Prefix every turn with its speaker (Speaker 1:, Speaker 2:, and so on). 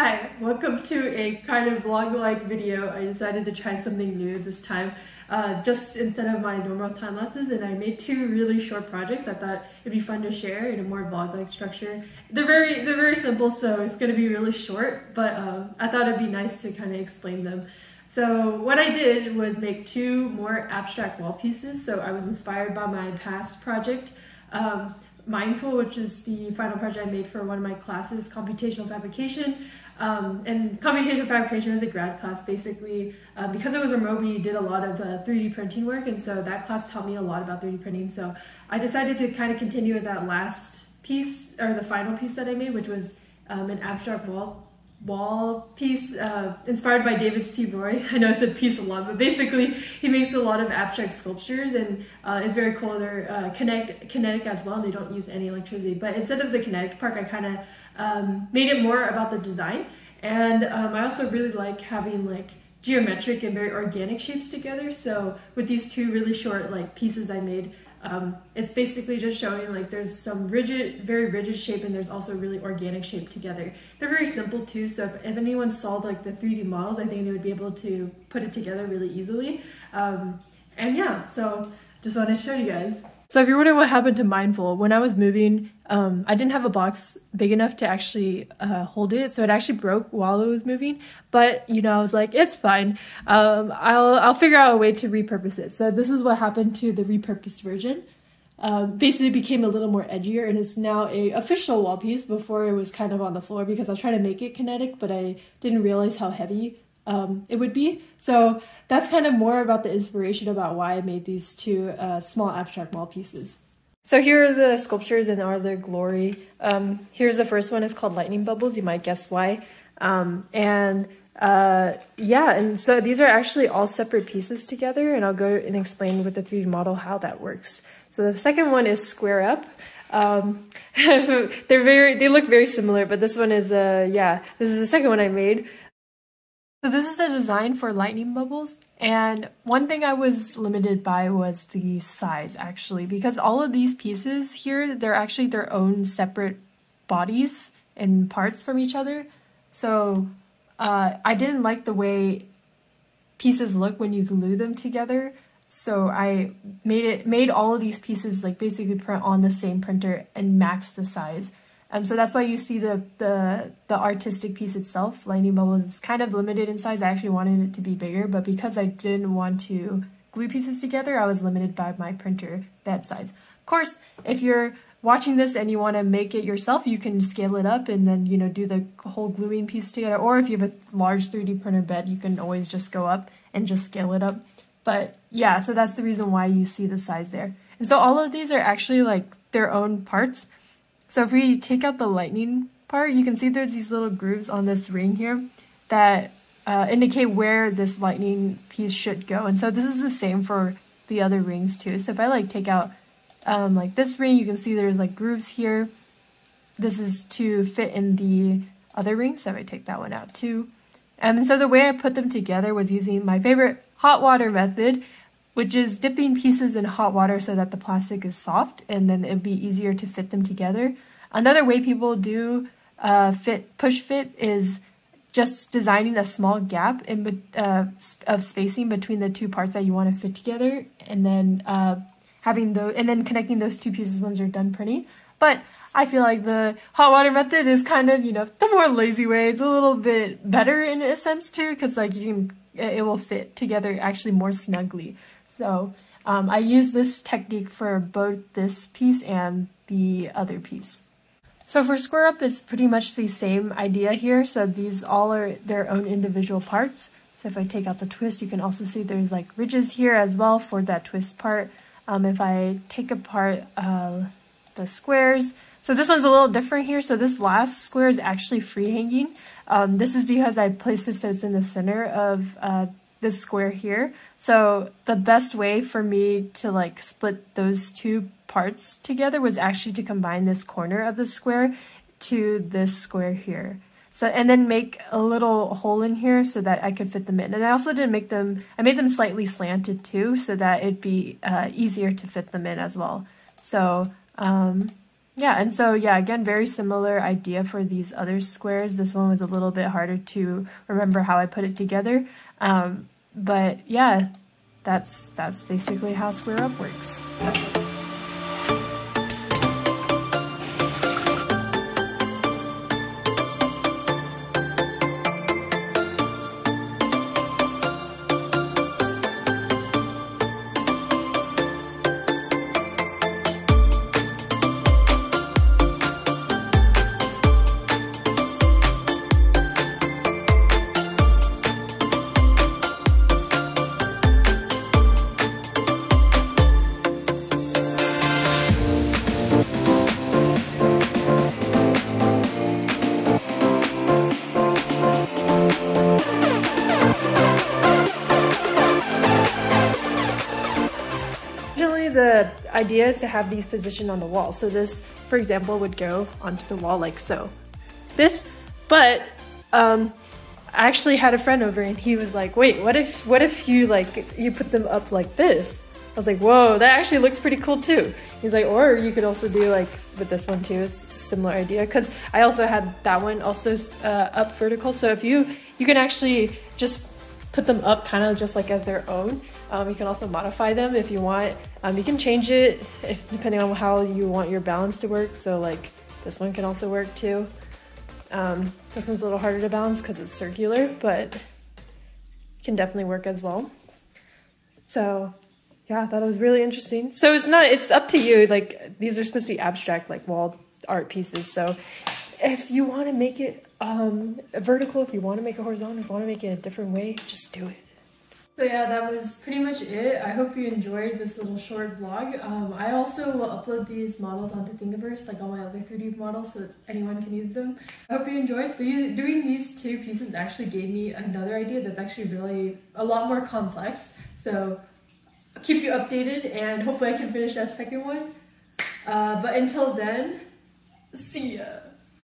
Speaker 1: Hi, welcome to a kind of vlog-like video. I decided to try something new this time, uh, just instead of my normal time lapses, and I made two really short projects. I thought it'd be fun to share in a more vlog-like structure. They're very, they're very simple, so it's gonna be really short, but um, I thought it'd be nice to kind of explain them. So what I did was make two more abstract wall pieces. So I was inspired by my past project. Um, Mindful, which is the final project I made for one of my classes, computational fabrication. Um, and computational fabrication was a grad class basically. Uh, because it was remote, we did a lot of uh, 3D printing work, and so that class taught me a lot about 3D printing. So I decided to kind of continue with that last piece, or the final piece that I made, which was um, an abstract wall wall piece uh, inspired by David C. Roy. I know I said piece a lot, but basically he makes a lot of abstract sculptures and uh, it's very cool. They're uh, kinetic, kinetic as well. They don't use any electricity. But instead of the kinetic part, I kind of um, made it more about the design. And um, I also really like having like geometric and very organic shapes together. So with these two really short like pieces I made, um, it's basically just showing like there's some rigid, very rigid shape and there's also really organic shape together. They're very simple too, so if, if anyone saw like the 3D models, I think they would be able to put it together really easily. Um, and yeah, so just wanted to show you guys. So if you're wondering what happened to Mindful, when I was moving, um, I didn't have a box big enough to actually uh, hold it, so it actually broke while it was moving. But you know, I was like, it's fine. Um, I'll I'll figure out a way to repurpose it. So this is what happened to the repurposed version. Um, basically became a little more edgier and it's now a official wall piece before it was kind of on the floor because I was trying to make it kinetic but I didn't realize how heavy um, it would be. So that's kind of more about the inspiration about why I made these two uh, small abstract wall pieces. So here are the sculptures in all their glory. Um, here's the first one. It's called Lightning Bubbles. You might guess why. Um, and uh, yeah, and so these are actually all separate pieces together, and I'll go and explain with the 3D model how that works. So the second one is Square Up. Um, they're very, they look very similar, but this one is, uh, yeah, this is the second one I made. So this is the design for lightning bubbles and one thing I was limited by was the size actually because all of these pieces here they're actually their own separate bodies and parts from each other. So uh, I didn't like the way pieces look when you glue them together so I made it made all of these pieces like basically print on the same printer and max the size um, so that's why you see the, the, the artistic piece itself, Lightning Bubble, is kind of limited in size. I actually wanted it to be bigger, but because I didn't want to glue pieces together, I was limited by my printer bed size. Of course, if you're watching this and you want to make it yourself, you can scale it up and then, you know, do the whole gluing piece together. Or if you have a large 3D printer bed, you can always just go up and just scale it up. But yeah, so that's the reason why you see the size there. And so all of these are actually like their own parts. So if we take out the lightning part, you can see there's these little grooves on this ring here that uh, indicate where this lightning piece should go. And so this is the same for the other rings too. So if I like take out um, like this ring, you can see there's like grooves here. This is to fit in the other ring, so I take that one out too. And so the way I put them together was using my favorite hot water method, which is dipping pieces in hot water so that the plastic is soft and then it'd be easier to fit them together. Another way people do uh, fit push fit is just designing a small gap in uh, of spacing between the two parts that you want to fit together, and then uh, having the and then connecting those two pieces once you're done printing. But I feel like the hot water method is kind of you know the more lazy way. It's a little bit better in a sense too, because like you can it will fit together actually more snugly. So um, I use this technique for both this piece and the other piece. So for square up, it's pretty much the same idea here. So these all are their own individual parts. So if I take out the twist, you can also see there's like ridges here as well for that twist part. Um, if I take apart uh, the squares, so this one's a little different here. So this last square is actually free hanging. Um, this is because I placed it so it's in the center of uh, this square here. So the best way for me to like split those two parts together was actually to combine this corner of the square to this square here. So, and then make a little hole in here so that I could fit them in. And I also didn't make them, I made them slightly slanted too so that it'd be uh, easier to fit them in as well. So, um, yeah, and so yeah, again, very similar idea for these other squares. This one was a little bit harder to remember how I put it together. Um, but yeah, that's that's basically how Square Up works. The idea is to have these positioned on the wall. So this, for example, would go onto the wall like so. This, but um, I actually had a friend over and he was like, wait, what if, what if you like, you put them up like this? I was like, whoa, that actually looks pretty cool too. He's like, or you could also do like with this one too. It's a similar idea because I also had that one also uh, up vertical. So if you, you can actually just put them up kind of just like as their own. Um, you can also modify them if you want. Um, you can change it if, depending on how you want your balance to work. So like this one can also work too. Um, this one's a little harder to balance because it's circular, but can definitely work as well. So yeah, I thought it was really interesting. So it's not, it's up to you. Like these are supposed to be abstract, like wall art pieces. So if you want to make it um, vertical, if you want to make it horizontal, if you want to make it a different way, just do it. So yeah, that was pretty much it. I hope you enjoyed this little short vlog. Um, I also will upload these models onto Thingiverse, like all my other 3D models, so that anyone can use them. I hope you enjoyed. The, doing these two pieces actually gave me another idea that's actually really a lot more complex. So I'll keep you updated and hopefully I can finish that second one. Uh, but until then, see ya.